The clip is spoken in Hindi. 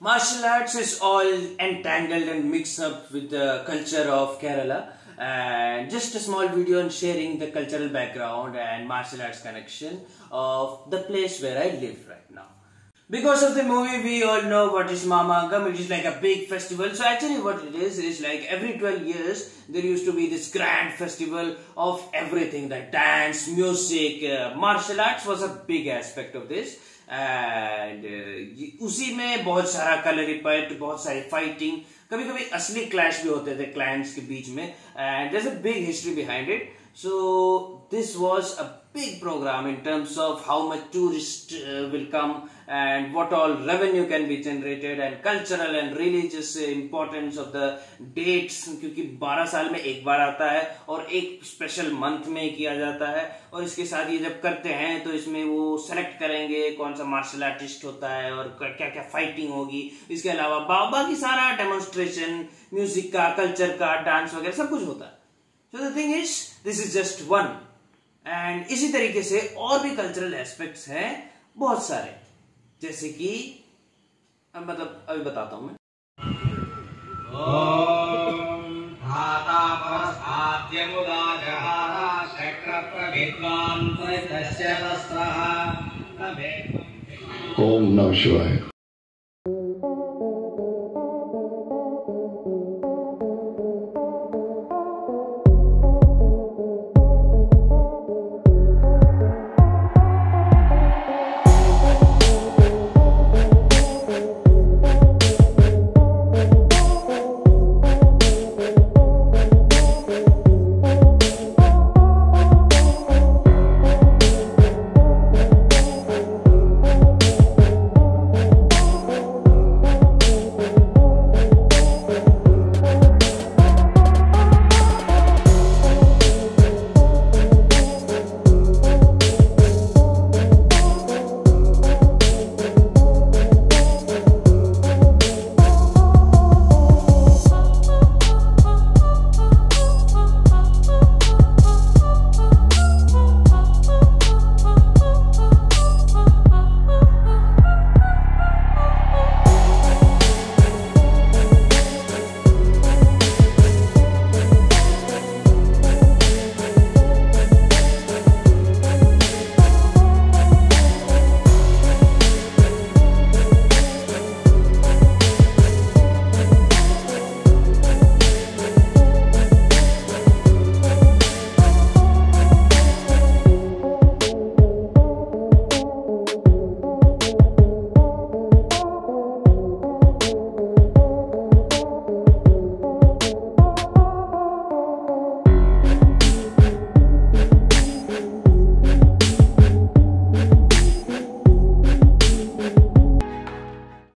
Martial arts is all entangled and mixed up with the culture of Kerala. And just a small video on sharing the cultural background and martial arts connection of the place where I live right. Because of the movie, we all know what is Mamangam. It is like a big festival. So actually what it is, is like every 12 years, there used to be this grand festival of everything, like dance, music, uh, martial arts was a big aspect of this. And uh, उसी में बहुत सारा कलर इफेक्ट बहुत सारी फाइटिंग कभी कभी असली क्लैश भी होते थे क्लाइंट्स के बीच में and there a big history behind it so this was a big program in terms of how much tourists uh, will come and what all revenue can be generated and cultural and religious importance of the dates. क्योंकि 12 साल में एक बार आता है और एक स्पेशल मंथ में किया जाता है। और इसके साथ ये जब करते हैं तो इसमें वो सेलेक्ट करेंगे कौन सा मार्शल आर्टिस्ट होता है और क्या क्या फाइटिंग होगी। इसके अलावा बाकी सारा डेमोन्स्ट्रेशन म्यूज़िक का कल्चर का डांस वगैरह सब कुछ होता है। So the thing is this is just one and इसी तरीके से और भी कल्चरल एस्पेक्ट्स हैं बहुत सारे। जैसे कि मतलब अभी बताता हूँ मैं। ओम नमः शिवाय।